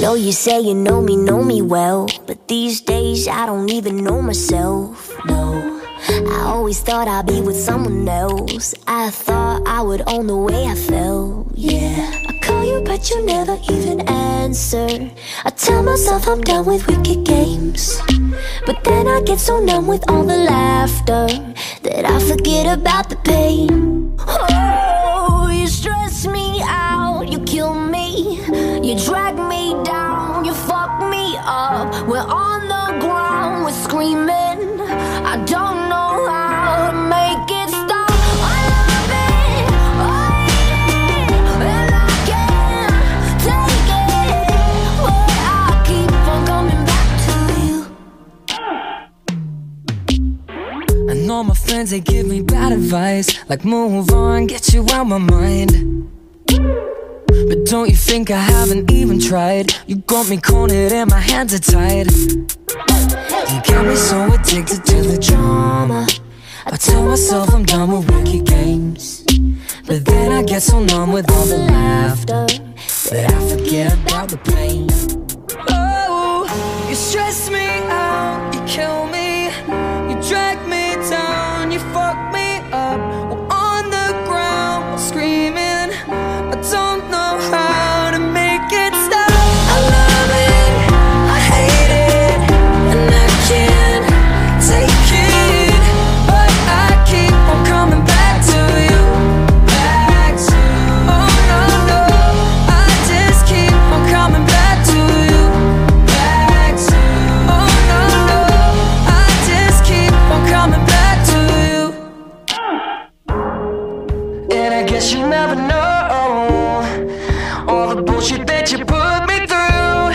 know you say you know me, know me well. But these days I don't even know myself. No, I always thought I'd be with someone else. I thought I would own the way I felt. Yeah, I call you, but you never even answer. I tell myself I'm done with wicked games. But then I get so numb with all the laughter that I forget about the pain. Oh, up. We're on the ground, we're screaming. I don't know how to make it stop. Know my friends, they give me bad advice Like move on, get you out my mind But don't you think I haven't even tried? You got me cornered and my hands are tied. You got me so addicted to the drama. I tell myself I'm done with wicked games. But then I get so numb with all the laughter That I forget about the pain. Oh, you stress me out, you kill me, you drag me down, you fuck me up. Guess you never know all the bullshit that you put me through.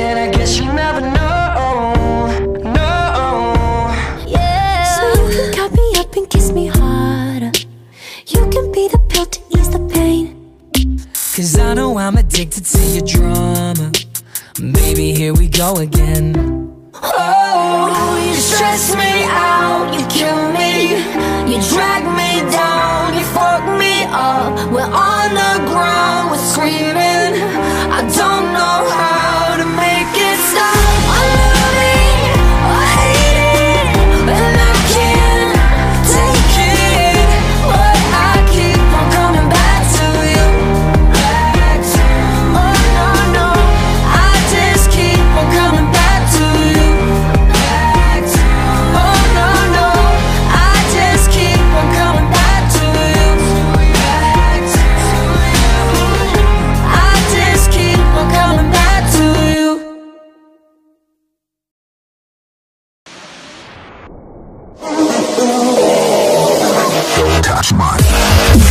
And I guess you never know, no. Yeah. So you can cut me up and kiss me harder. You can be the pill to ease the pain. Cause I know I'm addicted to your drama. Baby, here we go again. Oh, you stress me out, you kill me, you drag me down, you fuck me up. We're on the ground, we're screaming. I don't know how to Mine.